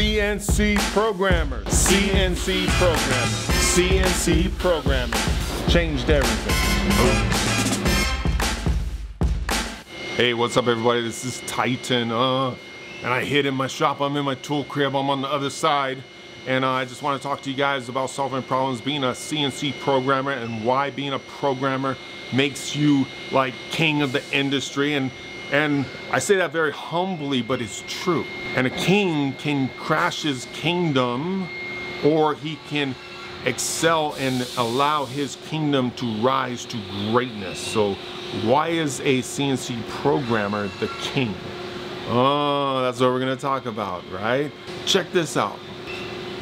CNC programmer, CNC programmer, CNC programmer. Changed everything. Hey, what's up everybody? This is Titan. Uh, and I hid in my shop. I'm in my tool crib. I'm on the other side. And uh, I just want to talk to you guys about solving problems, being a CNC programmer and why being a programmer makes you like king of the industry. And and I say that very humbly, but it's true. And a king can crash his kingdom or he can excel and allow his kingdom to rise to greatness. So why is a CNC programmer the king? Oh, that's what we're gonna talk about, right? Check this out.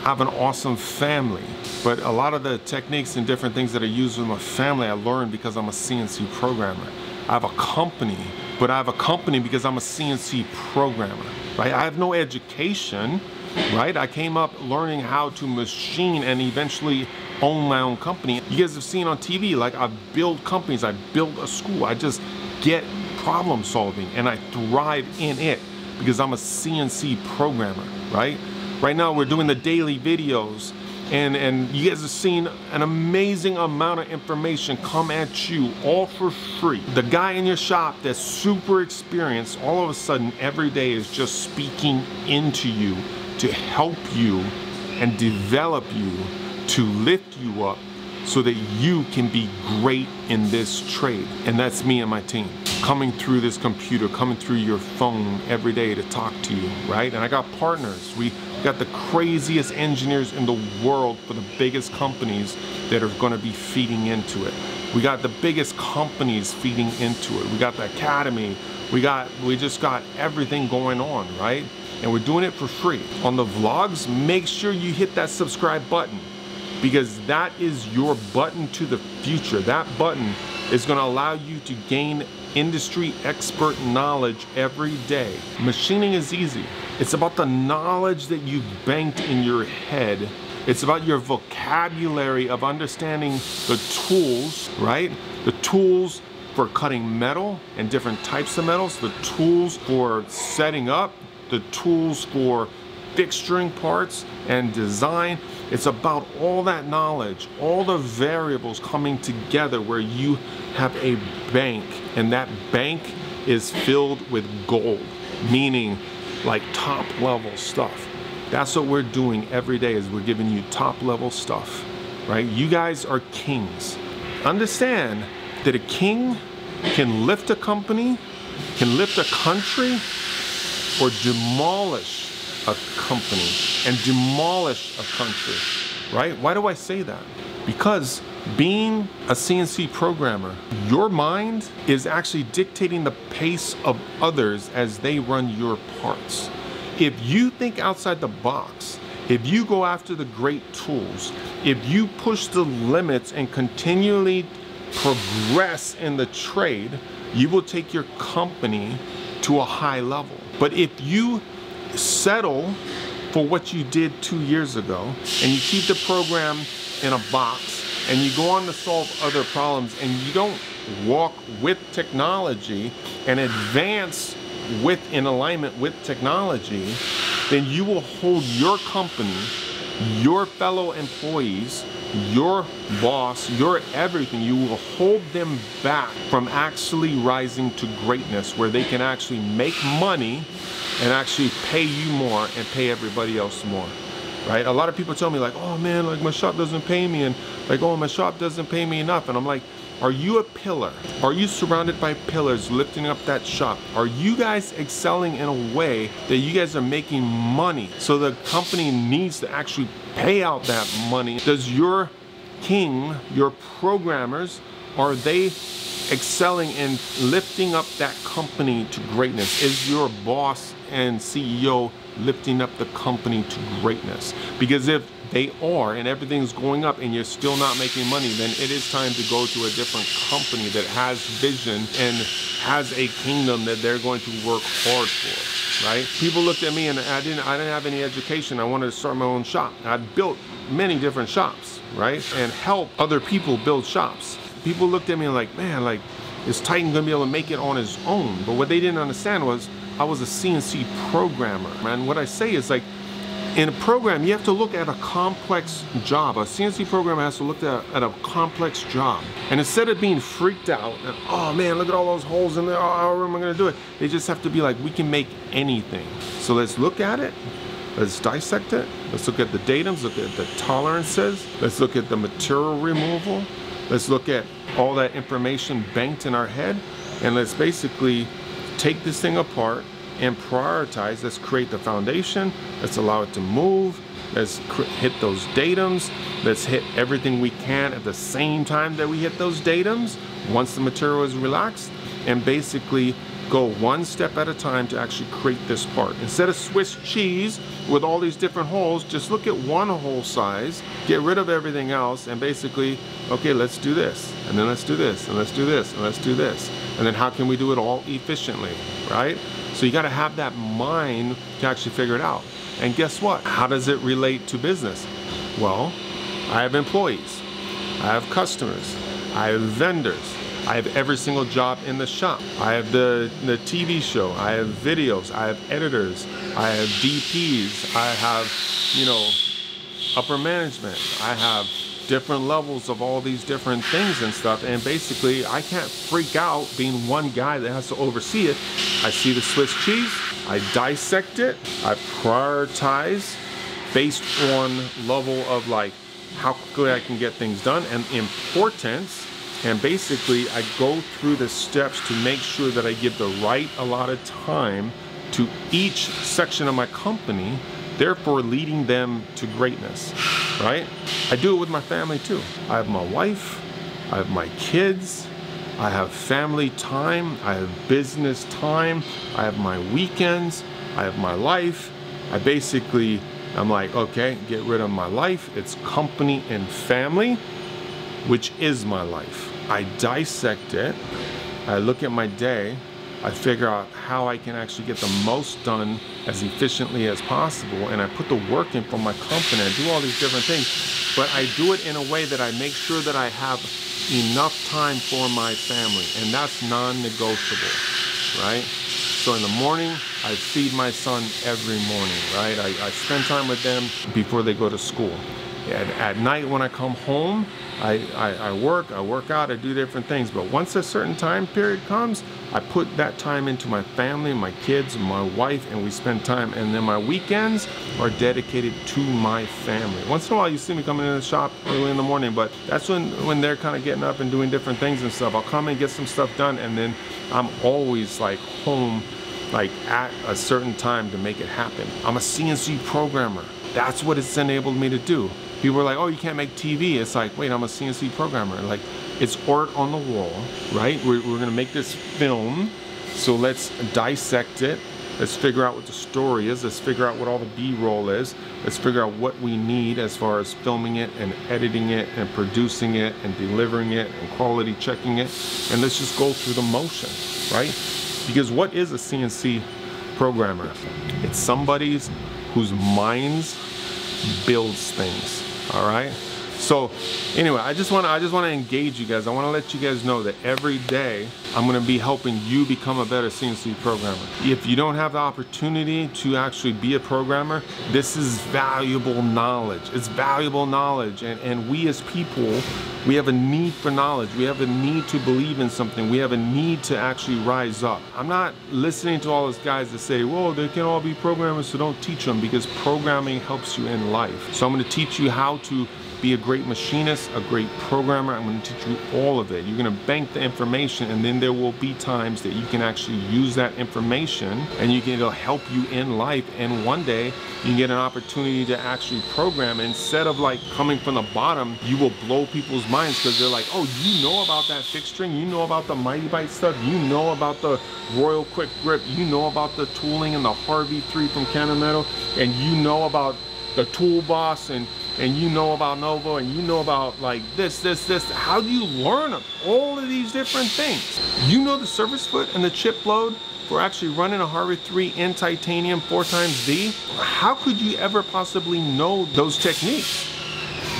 I have an awesome family, but a lot of the techniques and different things that I use with my family I learned because I'm a CNC programmer. I have a company but I have a company because I'm a CNC programmer, right? I have no education, right? I came up learning how to machine and eventually own my own company. You guys have seen on TV, like I build companies, I build a school, I just get problem solving and I thrive in it because I'm a CNC programmer, right? Right now we're doing the daily videos and and you guys have seen an amazing amount of information come at you all for free. The guy in your shop that's super experienced all of a sudden every day is just speaking into you to help you and develop you to lift you up so that you can be great in this trade. And that's me and my team coming through this computer coming through your phone every day to talk to you right? And I got partners. We got the craziest engineers in the world for the biggest companies that are gonna be feeding into it. We got the biggest companies feeding into it. We got the academy. We got, we just got everything going on, right? And we're doing it for free. On the vlogs, make sure you hit that subscribe button because that is your button to the future. That button is gonna allow you to gain industry expert knowledge every day. Machining is easy. It's about the knowledge that you've banked in your head. It's about your vocabulary of understanding the tools, right? The tools for cutting metal and different types of metals, the tools for setting up, the tools for fixturing parts and design. It's about all that knowledge, all the variables coming together where you have a bank and that bank is filled with gold, meaning like top level stuff. That's what we're doing every day is we're giving you top level stuff, right? You guys are kings. Understand that a king can lift a company, can lift a country, or demolish a company and demolish a country, right? Why do I say that? Because being a CNC programmer, your mind is actually dictating the pace of others as they run your parts. If you think outside the box, if you go after the great tools, if you push the limits and continually progress in the trade, you will take your company to a high level. But if you settle for what you did two years ago and you keep the program in a box and you go on to solve other problems and you don't walk with technology and advance with in alignment with technology, then you will hold your company, your fellow employees, your boss, your everything, you will hold them back from actually rising to greatness where they can actually make money and actually pay you more and pay everybody else more right? A lot of people tell me like, oh man, like my shop doesn't pay me and like, oh, my shop doesn't pay me enough. And I'm like, are you a pillar? Are you surrounded by pillars lifting up that shop? Are you guys excelling in a way that you guys are making money so the company needs to actually pay out that money? Does your king, your programmers, are they excelling in lifting up that company to greatness? Is your boss and CEO lifting up the company to greatness. Because if they are and everything's going up and you're still not making money, then it is time to go to a different company that has vision and has a kingdom that they're going to work hard for, right? People looked at me and I didn't, I didn't have any education. I wanted to start my own shop. I'd built many different shops, right? And help other people build shops. People looked at me like, man, like, is Titan gonna be able to make it on his own? But what they didn't understand was I was a CNC programmer. And what I say is like, in a program, you have to look at a complex job. A CNC program has to look at, at a complex job. And instead of being freaked out, and, oh man, look at all those holes in there, oh, how am I gonna do it? They just have to be like, we can make anything. So let's look at it, let's dissect it, let's look at the datums, look at the tolerances, let's look at the material removal, let's look at all that information banked in our head, and let's basically take this thing apart and prioritize. Let's create the foundation. Let's allow it to move. Let's hit those datums. Let's hit everything we can at the same time that we hit those datums once the material is relaxed and basically go one step at a time to actually create this part. Instead of Swiss cheese with all these different holes, just look at one hole size, get rid of everything else, and basically, okay, let's do this, and then let's do this, and let's do this, and let's do this. And then how can we do it all efficiently, right? So you got to have that mind to actually figure it out. And guess what? How does it relate to business? Well, I have employees, I have customers, I have vendors, I have every single job in the shop. I have the, the TV show, I have videos, I have editors, I have DPs, I have, you know, upper management, I have different levels of all these different things and stuff. And basically, I can't freak out being one guy that has to oversee it. I see the Swiss cheese, I dissect it, I prioritize based on level of like how quickly I can get things done and importance. And basically, I go through the steps to make sure that I give the right a lot of time to each section of my company therefore leading them to greatness, right? I do it with my family too. I have my wife, I have my kids, I have family time, I have business time, I have my weekends, I have my life. I basically, I'm like, okay, get rid of my life. It's company and family, which is my life. I dissect it. I look at my day I figure out how I can actually get the most done as efficiently as possible and I put the work in for my company. I do all these different things, but I do it in a way that I make sure that I have enough time for my family and that's non-negotiable, right? So in the morning, I feed my son every morning, right? I, I spend time with them before they go to school. At, at night when I come home, I, I, I, work, I work out, I do different things. But once a certain time period comes, I put that time into my family, my kids, my wife, and we spend time. And then my weekends are dedicated to my family. Once in a while, you see me coming in the shop early in the morning, but that's when, when they're kind of getting up and doing different things and stuff. I'll come and get some stuff done, and then I'm always like home like at a certain time to make it happen. I'm a CNC programmer. That's what it's enabled me to do people are like, oh, you can't make TV. It's like, wait, I'm a CNC programmer. Like, it's art on the wall, right? We're, we're gonna make this film, so let's dissect it. Let's figure out what the story is. Let's figure out what all the B-roll is. Let's figure out what we need as far as filming it and editing it and producing it and delivering it and quality checking it. And let's just go through the motion, right? Because what is a CNC programmer? It's somebody's whose minds builds things all right so anyway i just want to i just want to engage you guys. I want to let you guys know that every day i'm going to be helping you become a better cnc programmer. If you don't have the opportunity to actually be a programmer this is valuable knowledge. It's valuable knowledge and and we as people we have a need for knowledge. We have a need to believe in something. We have a need to actually rise up. I'm not listening to all those guys that say well they can all be programmers so don't teach them because programming helps you in life. So i'm going to teach you how to be a great machinist, a great programmer. I'm gonna teach you all of it. You're gonna bank the information and then there will be times that you can actually use that information and you can, it'll help you in life. And one day you can get an opportunity to actually program. Instead of like coming from the bottom, you will blow people's minds because they're like, oh, you know about that fixturing, you know about the Mitee-Bite stuff, you know about the Royal Quick Grip, you know about the tooling and the HARVI III from Kennametal, and you know about the tool boss and and you know about Novo and you know about like this, this, this. How do you learn all of these different things? You know the surface foot and the chip load for actually running a HARVI III in titanium 4 times D? How could you ever possibly know those techniques?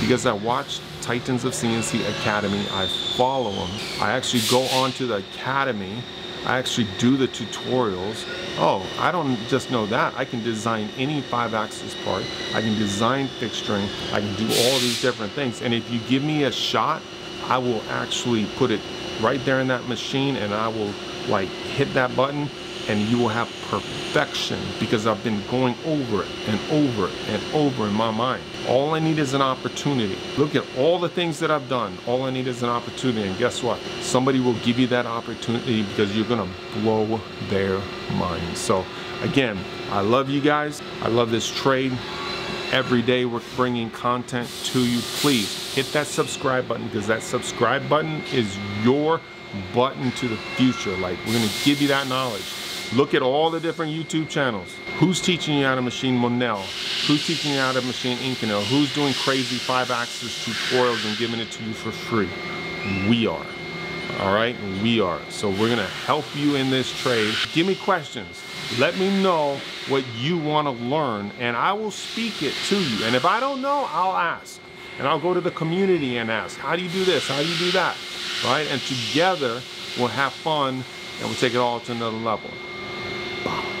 Because I watched Titans of CNC Academy, I follow them. I actually go on to the Academy I actually do the tutorials. Oh, I don't just know that. I can design any five axis part. I can design fixturing. I can do all these different things. And if you give me a shot, I will actually put it right there in that machine and I will like hit that button and you will have perfection because I've been going over it and over it and over in my mind. All I need is an opportunity. Look at all the things that I've done. All I need is an opportunity. And guess what? Somebody will give you that opportunity because you're going to blow their mind. So again, I love you guys. I love this trade. Every day we're bringing content to you. Please hit that subscribe button because that subscribe button is your button to the future. Like we're going to give you that knowledge. Look at all the different YouTube channels. Who's teaching you how to machine Monel? Who's teaching you how to machine Inconel? Who's doing crazy five axis tutorials and giving it to you for free? We are. All right, we are. So we're gonna help you in this trade. Give me questions. Let me know what you wanna learn and I will speak it to you. And if I don't know, I'll ask. And I'll go to the community and ask, how do you do this? How do you do that? Right? And together we'll have fun and we'll take it all to another level. 罢